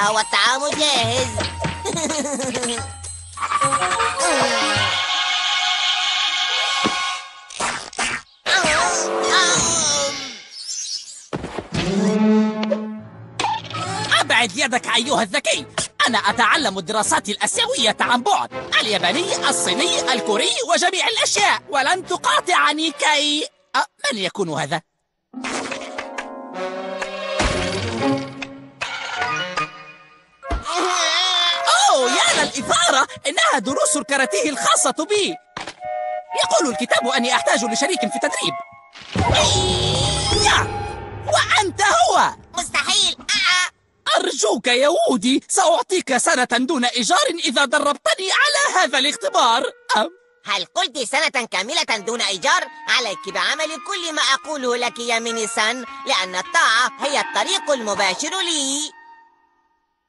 هو الطعام جاهز. أبعد يدك أيها الذكي. أنا أتعلم الدراسات الأسيوية عن بعد الياباني الصيني الكوري وجميع الأشياء. ولن تقاطعني كي أه من يكون هذا؟ للإثارة إنها دروس الكاراتيه الخاصة بي. يقول الكتاب أني أحتاج لشريك في التدريب. وأنت هو! مستحيل. أرجوك يا وودي سأعطيك سنة دون إيجار إذا دربتني على هذا الاختبار. أم؟ هل قلت سنة كاملة دون إيجار؟ عليك بعمل كل ما أقوله لك يا ميني-سان لأن الطاعة هي الطريق المباشر لي.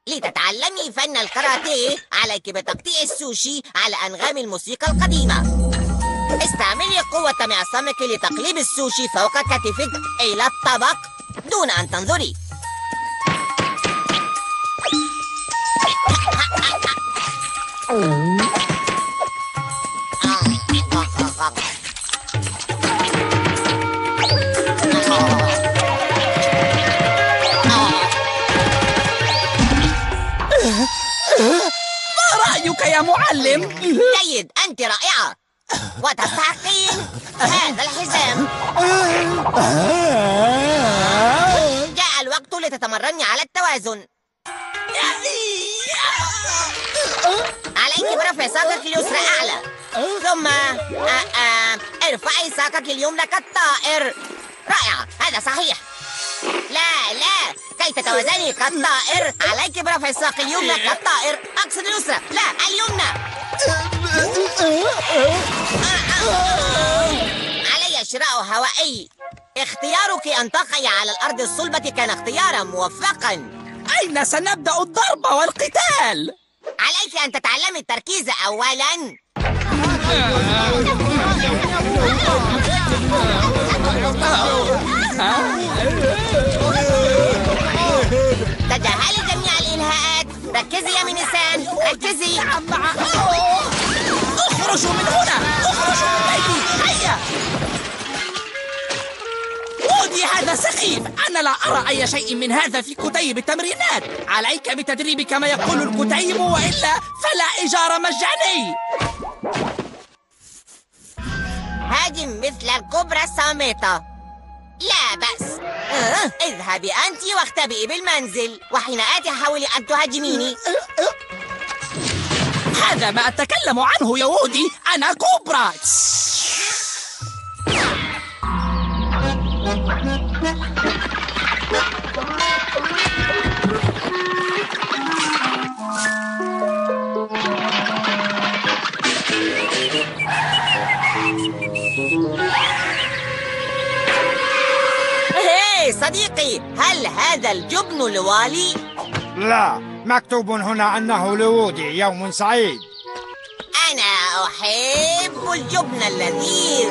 لتتعلمي فن الكاراتيه عليك بتقطيع السوشي على أنغام الموسيقى القديمة. استعملي قوة معصمك لتقليب السوشي فوق كتفك إلى الطبق دون أن تنظري. معلم؟ جيد أنت رائعة. وتستحقين هذا الحزام. جاء الوقت لتتمرني على التوازن. عليك برفع ساقك اليسرى أعلى. ثم آه آه ارفعي ساقك اليمنى كالطائر. رائعة هذا صحيح. لا لا. كي تتوازني كالطائر عليك برفع الساق اليمنى كالطائر أقصد اليسرى. لا اليمنى. علي شراء هوائي. اختيارك أن تقعي على الأرض الصلبة كان اختيارا موفقا. أين سنبدأ الضرب والقتال؟ عليك أن تتعلمي التركيز أولا. تجاهلي جميع الإلهاءات. ركزي يا مينيسان ركزي. اخرجوا من هنا. اخرجوا من بيتي. هيا. وودي هذا سخيف أنا لا أرى أي شيء من هذا في كتيب التمرينات. عليك بتدريب كما يقول الكتيب وإلا فلا إيجار مجاني. هاجم مثل الكبرى الصامتة لا بأس. آه، اذهبي أنت واختبئي بالمنزل وحين آتي حاولي أن تهاجميني. هذا ما أتكلم عنه يا وودي أنا كوبرا هي صديقي هل هذا الجبن لوالي؟ لا مكتوب هنا أنه لوودي يوم سعيد. أنا أحب الجبن اللذيذ.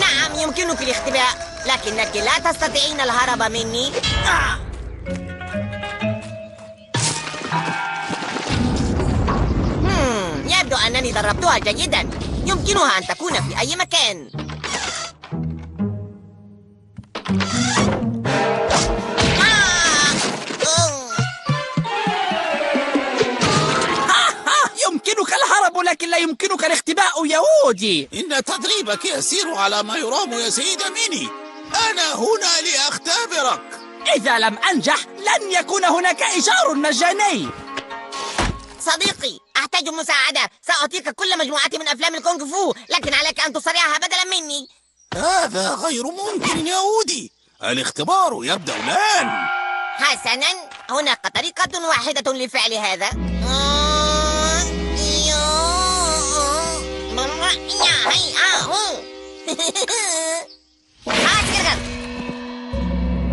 نعم يمكنك الاختباء لكنك لا تستطيعين الهرب مني. يبدو أنني دربتها جيدا. يمكنها أن تكون في أي مكان. يمكنك الهرب لكن لا يمكنك الاختباء يا وودي. إن تدريبك يسير على ما يرام يا سيد ميني. أنا هنا لأختبرك. إذا لم أنجح لن يكون هناك إيجار مجاني صديقي أحتاج مساعدة. سأعطيك كل مجموعتي من أفلام الكونغ فو لكن عليك أن تصارعها بدلا مني. هذا غير ممكن يا ودي الاختبار يبدأ الآن. حسنا. هناك طريقة واحدة لفعل هذا.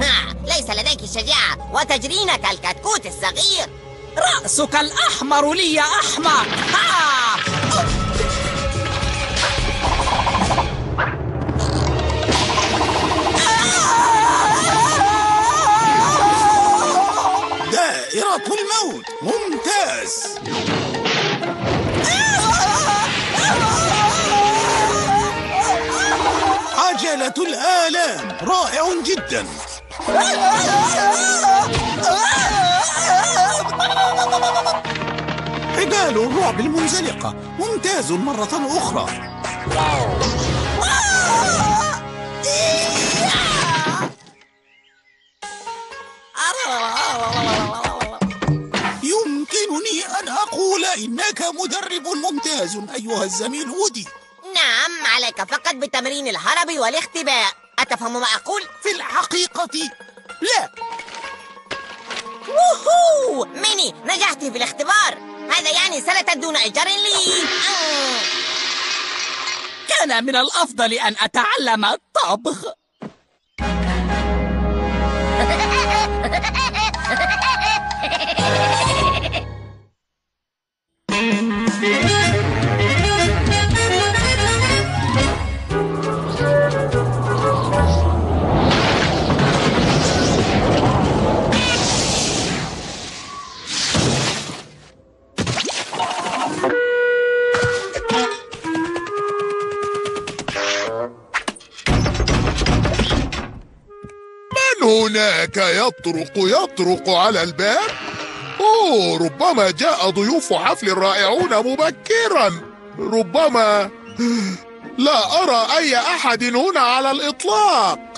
آه، ليس لديك الشجاعة وتجرين كالكتكوت الصغير. رأسك الأحمر لي أحمر. ها! دائرة الموت. ممتاز. عجلة الآلام. رائع جدا. حبال الرعب المنزلقة ممتاز مرة أخرى. يمكنني أن أقول إنك مدرب ممتاز أيها الزميل وودي. نعم عليك. فقط بتمرين الهرب والاختباء. أتفهم ما أقول؟ في الحقيقة لا. ووهو ميني نجحت في الاختبار. هذا يعني سنة دون إيجار لي. كان من الأفضل أن أتعلم الطبخ. هناك يطرق يطرق على الباب؟ أوه ربما جاء ضيوف حفل الرائعون مبكرا ربما لا أرى أي أحد هنا على الإطلاق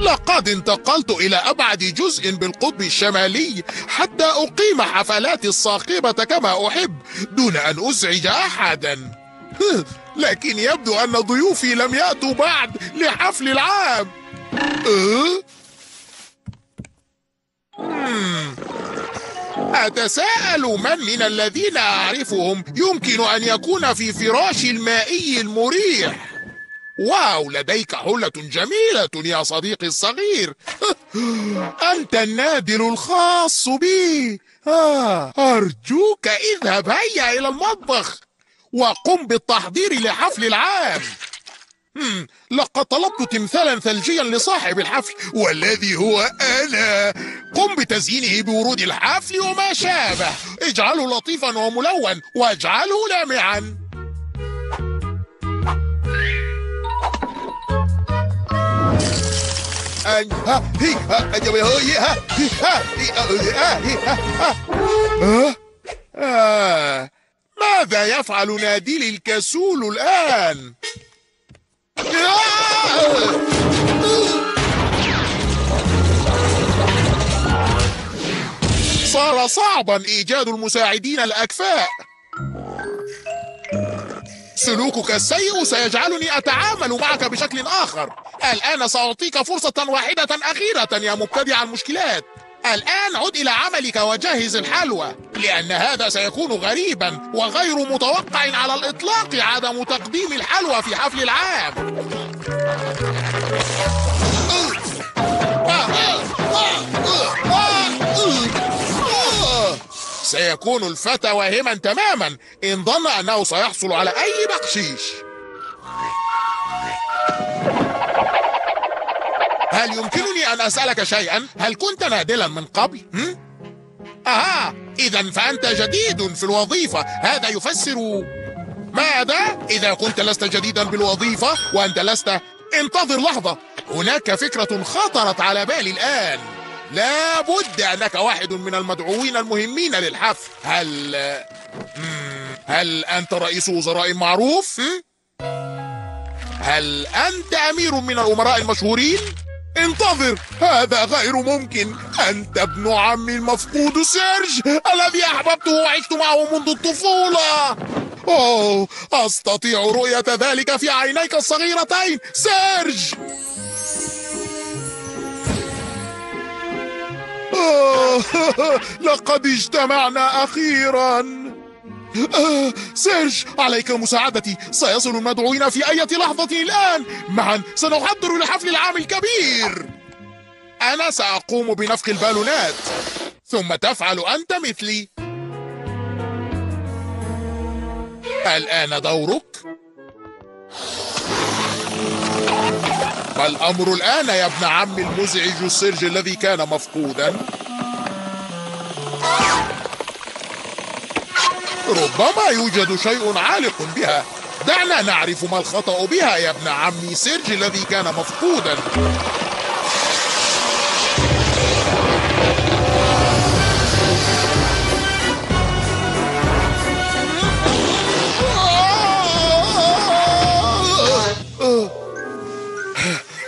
لقد انتقلت إلى أبعد جزء بالقطب الشمالي حتى أقيم حفلاتي الصاخبة كما أحب دون أن أزعج أحدا. لكن يبدو أن ضيوفي لم يأتوا بعد لحفل العام. أه؟ أتساءل من من الذين أعرفهم يمكن أن يكون في فراشي المائي المريح؟ واو لديك حلة جميلة يا صديقي الصغير. أنت النادل الخاص بي. آه أرجوك اذهب هيا إلى المطبخ وقم بالتحضير لحفل العام. لقد طلبت تمثالا ثلجيا لصاحب الحفل والذي هو أنا. قم بتزيينه بورود الحفل وما شابه. اجعله لطيفا وملون واجعله لامعا. ماذا يفعل نادلي الكسول الآن؟ صار صعبا إيجاد المساعدين الأكفاء سلوكك السيء سيجعلني أتعامل معك بشكل آخر. الآن سأعطيك فرصة واحدة أخيرة يا مبتدع المشكلات. الآن عد إلى عملك وجهز الحلوى لأن هذا سيكون غريبا وغير متوقع على الإطلاق عدم تقديم الحلوى في حفل العام. سيكون الفتى واهما تماما إن ظن أنه سيحصل على أي بخشيش هل يمكنني أن أسألك شيئا؟ هل كنت نادلا من قبل؟ أها إذا فأنت جديد في الوظيفة هذا يفسر ماذا؟ إذا كنت لست جديدا بالوظيفة وأنت لست انتظر لحظة هناك فكرة خطرت على بالي الآن لا بد أنك واحد من المدعوين المهمين للحفل هل هل أنت رئيس وزراء معروف؟ هل أنت أمير من الأمراء المشهورين؟ انتظر هذا غير ممكن أنت ابن عمي المفقود سيرج الذي أحببته وعشت معه منذ الطفولة أوه أستطيع رؤية ذلك في عينيك الصغيرتين سيرج لقد اجتمعنا أخيراً. آه، سيرج عليك مساعدتي. سيصل المدعوين في أي لحظة الآن. معا سنحضر لحفل العام الكبير. أنا سأقوم بنفخ البالونات. ثم تفعل أنت مثلي. الآن دورك. ما الأمر الآن يا ابن عم المزعج السرج الذي كان مفقودا. ربما يوجد شيء عالق بها. دعنا نعرف ما الخطأ بها يا ابن عمي سيرج الذي كان مفقودا.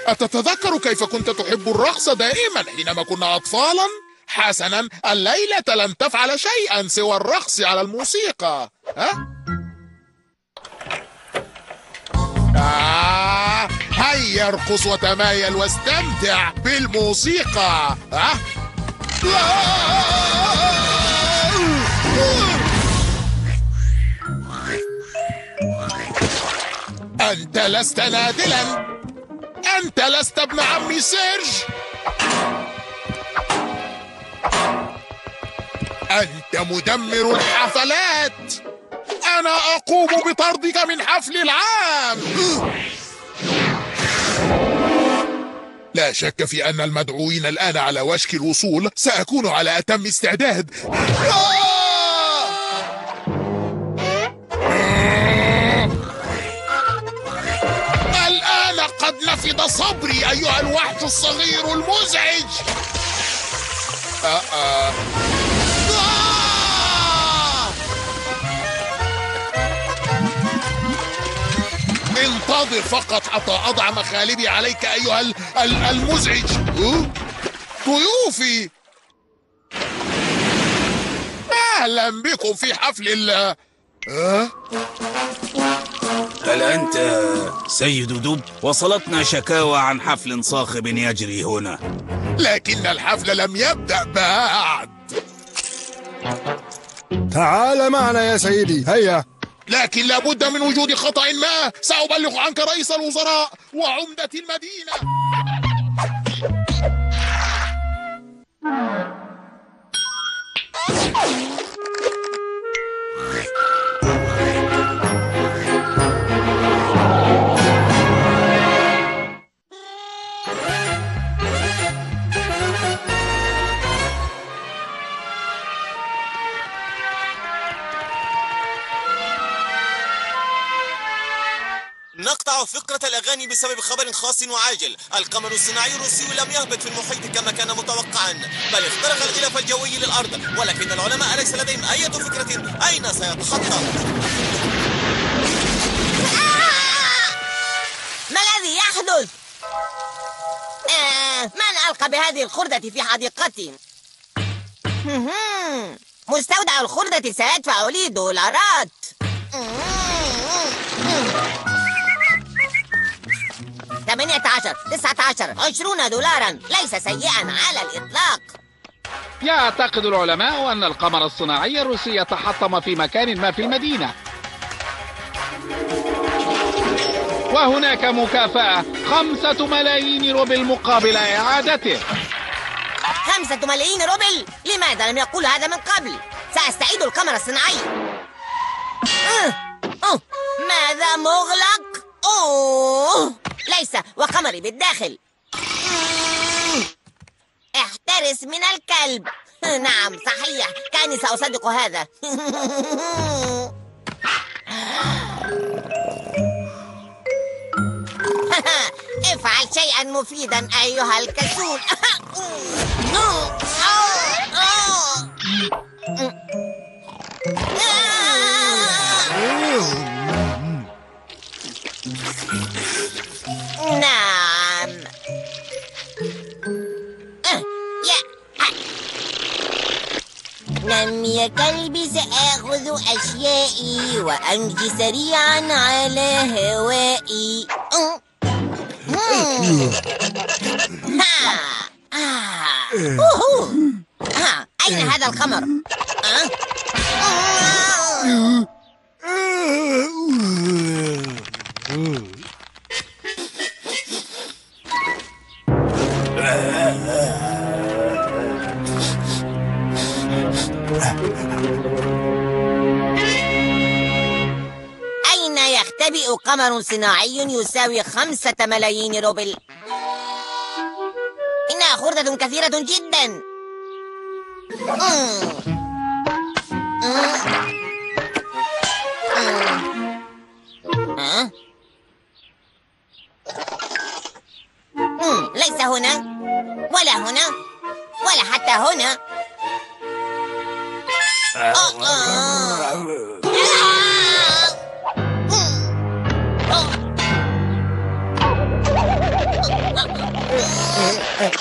أتتذكر كيف كنت تحب الرقص دائما حينما كنا أطفالا؟ حسنا الليلة لن تفعل شيئا سوى الرقص على الموسيقى ها؟ آه هيا ارقص وتمايل واستمتع بالموسيقى ها؟ أنت لست نادلا أنت لست ابن عمي سيرج. أنت مدمر الحفلات. أنا أقوم بطردك من حفل العام. لا شك في أن المدعوين الآن على وشك الوصول. سأكون على أتم استعداد. الآن أيها الوحش الصغير المزعج آه آه. آه! انتظر فقط حتى أضع مخالبي عليك أيها ال- ال- المزعج؟ ضيوفي أهلا بكم في حفل ال؟ هل أنت سيد دب؟ وصلتنا شكاوى عن حفل صاخب يجري هنا. لكن الحفل لم يبدأ بعد. تعال معنا يا سيدي هيا. لكن لابد من وجود خطأ ما. سأبلغ عنك رئيس الوزراء وعمدة المدينة. الأغاني بسبب خبر خاص وعاجل. القمر الصناعي الروسي لم يهبط في المحيط كما كان متوقعا بل اخترق الغلاف الجوي للأرض. ولكن العلماء ليس لديهم أي فكرة؟ أين سيتحطم ما الذي يحدث؟ آه من ألقى بهذه الخردة في حديقتي؟ مستودع الخردة سيدفع لي دولارات. ثمانية عشر تسعة عشر عشرون دولارا ليس سيئا على الإطلاق يعتقد العلماء أن القمر الصناعي الروسي يتحطم في مكان ما في المدينة وهناك مكافأة خمسة ملايين روبل مقابل إعادته خمسة ملايين روبل لماذا لم يقول هذا من قبل سأستعيد القمر الصناعي أه. أوه. ماذا مغلق أوه. ليس وقمري بالداخل. احترس من الكلب. نعم صحيح. كأني سأصدق هذا. افعل شيئا مفيدا أيها الكسول. كلبي سآخذ أشيائي وأمشي سريعا على هوائي أه. آه. أين هذا القمر؟ يختبئ قمر صناعي يساوي خمسة ملايين روبل؟ خردة كثيرة جدا. ليس هنا ولا هنا ولا حتى هنا. آه، ذهب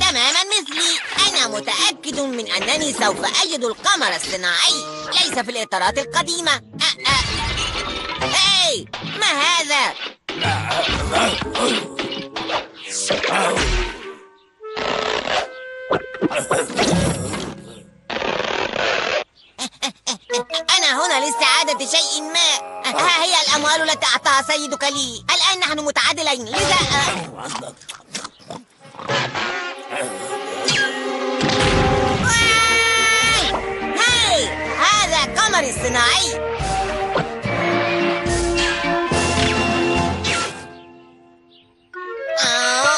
تماما مثلي. أنا متأكد من أنني سوف أجد القمر الصناعي. ليس في الإطارات القديمة. الأموال التي أعطاها سيدك لي. الآن نحن متعادلين. لذا! هاي! هذا قمري الصناعي.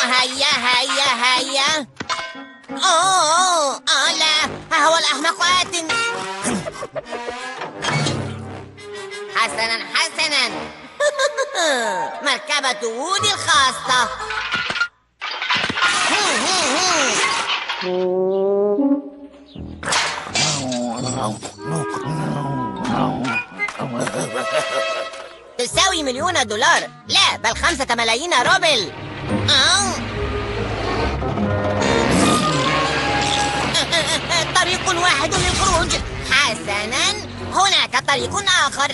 هيا هيا هيا. أوه آه لا. ها هو الأحمق آت حسنا حسنا. مركبة وودي الخاصة. تساوي مليون دولار. لا بل خمسة ملايين روبل. طريق واحد للخروج. حسنا. هناك طريق آخر.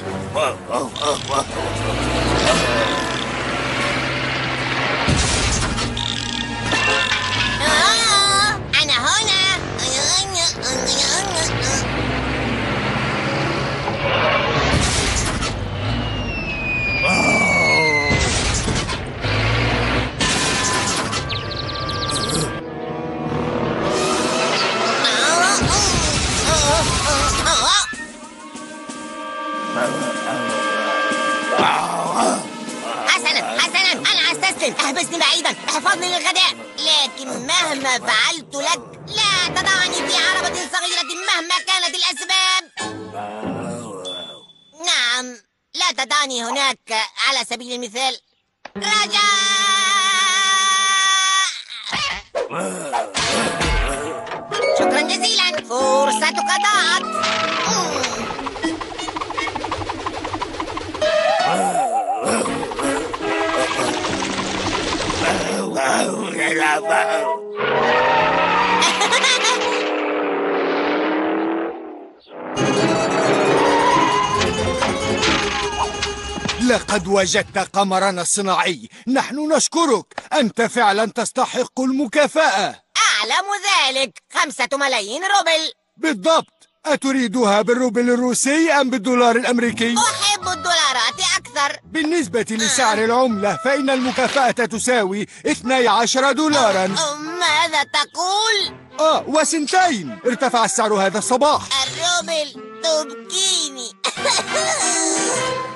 لا تضعني في عربة صغيرة مهما كانت الأسباب. نعم لا تضعني هناك على سبيل المثال. رجاء شكرا جزيلا. فرصتك ضاعت مم. لقد وجدت قمرنا الصناعي نحن نشكرك. أنت فعلا تستحق المكافأة. أعلم ذلك. خمسة ملايين روبل. بالضبط. أتريدها بالروبل الروسي أم بالدولار الأمريكي؟ أحب الدولارات أكثر. بالنسبة لسعر العملة فإن المكافأة تساوي 12 دولارا. ماذا تقول؟ آه وسنتين. ارتفع السعر هذا الصباح. الروبل تبكيني.